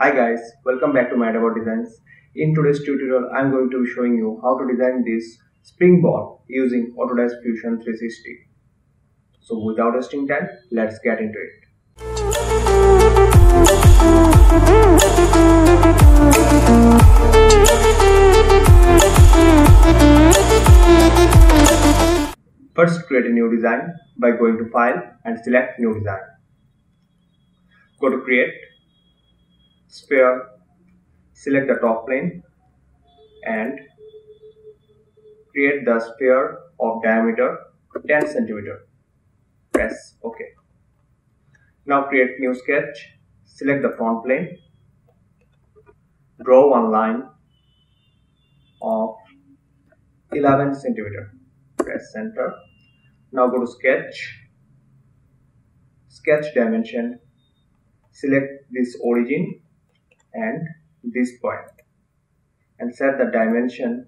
Hi guys, welcome back to Mad About Designs. In today's tutorial, I'm going to be showing you how to design this spring ball using Autodesk Fusion 360. So without wasting time, let's get into it. First create a new design by going to file and select new design. Go to create sphere select the top plane and create the sphere of diameter 10 centimeter. Press ok. Now create new sketch. Select the front plane. Draw one line of 11 centimeter. Press center. Now go to sketch. Sketch dimension. Select this origin and this point and set the dimension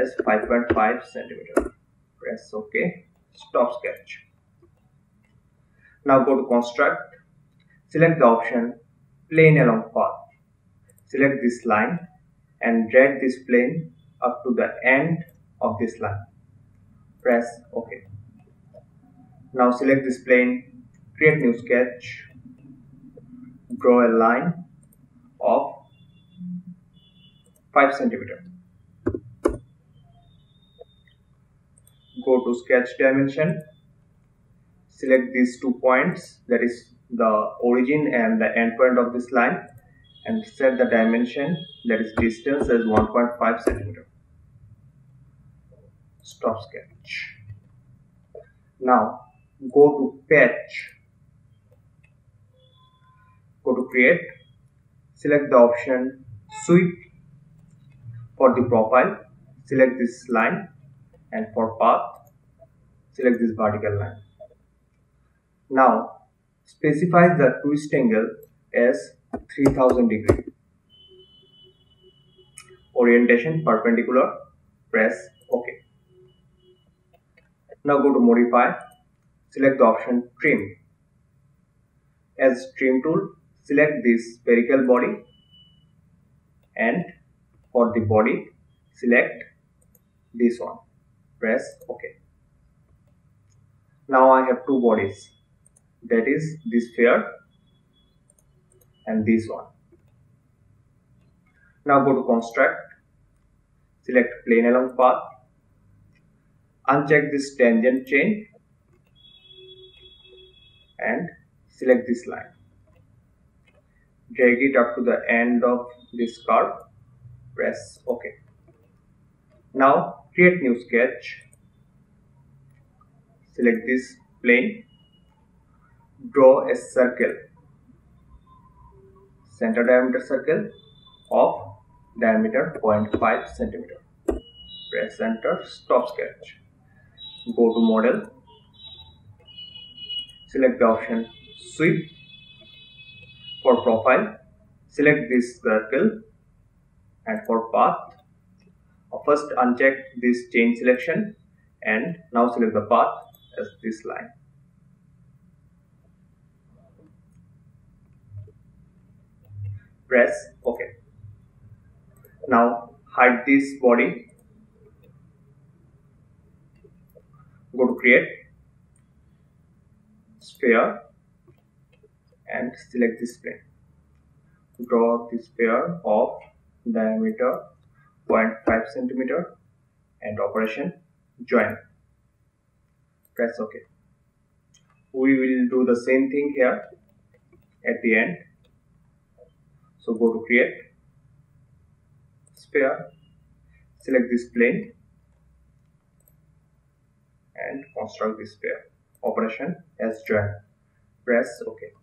as 5.5 centimeter. Press ok. Stop sketch. Now go to construct. Select the option plane along path. Select this line and drag this plane up to the end of this line. Press ok. Now select this plane create new sketch draw a line of 5 centimeter. Go to sketch dimension. Select these two points that is the origin and the end point of this line and set the dimension that is distance as 1.5 centimeter. Stop sketch. Now go to patch. Go to create select the option sweep for the profile. Select this line and for path select this vertical line. Now specify the twist angle as 3000 degree. Orientation perpendicular press ok. Now go to modify. Select the option trim. As trim tool select this spherical body and for the body select this one. Press ok. Now I have two bodies. That is this sphere and this one. Now go to construct. Select plane along path. Uncheck this tangent chain and select this line drag it up to the end of this curve. Press ok. Now create new sketch. Select this plane. Draw a circle. Center diameter circle of diameter 0.5 centimeter. Press enter. Stop sketch. Go to model. Select the option sweep for profile. Select this circle and for path. Uh, first uncheck this chain selection and now select the path as this line. Press ok. Now hide this body. Go to create. Sphere and select this plane. Draw this sphere of diameter 0.5 centimeter and operation join. Press OK. We will do the same thing here at the end. So go to create sphere, select this plane and construct this sphere. Operation as join. Press OK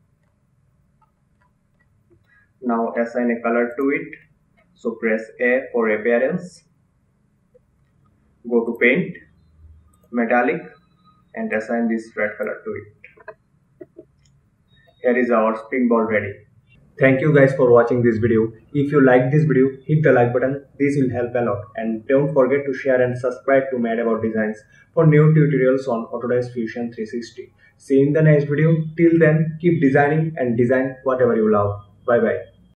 now assign a color to it. So press A for appearance. Go to paint metallic and assign this red color to it. Here is our spring ball ready. Thank you guys for watching this video. If you like this video hit the like button. This will help a lot. And don't forget to share and subscribe to mad about designs for new tutorials on autodesk fusion 360 see you in the next video. Till then keep designing and design whatever you love bye bye